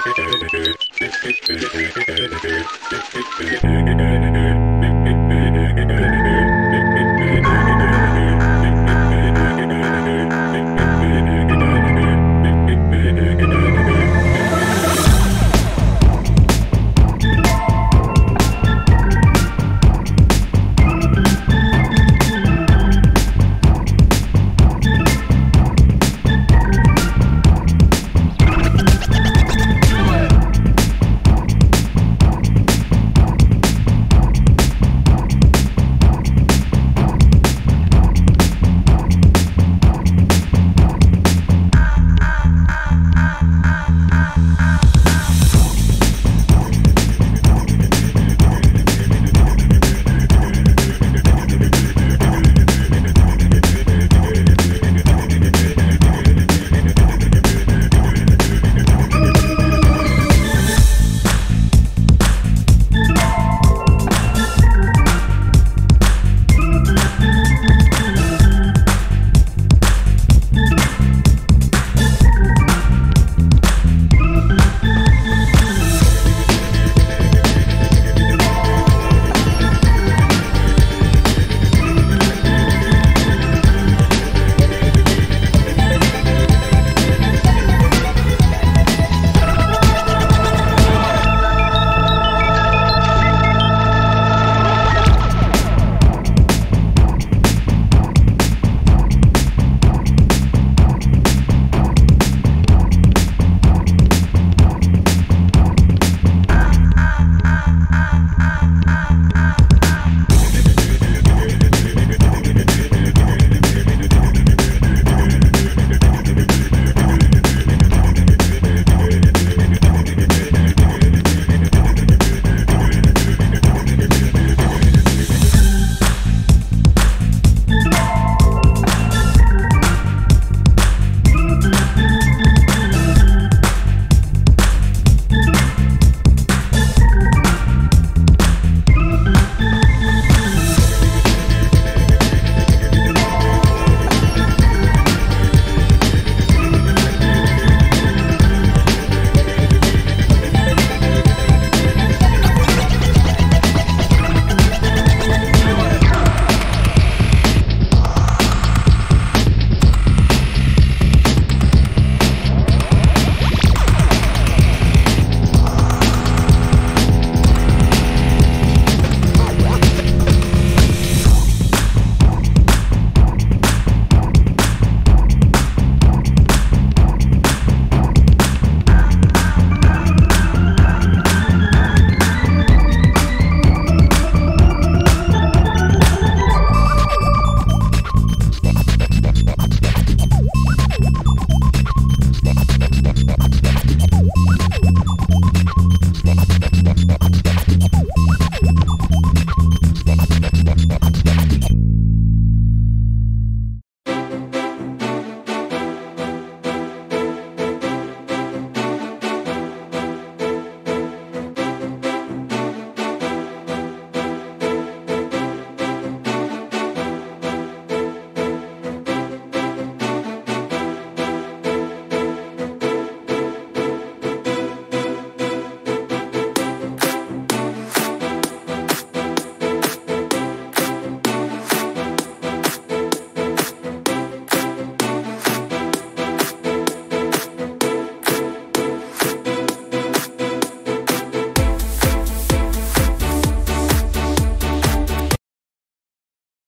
Thank you. アピット!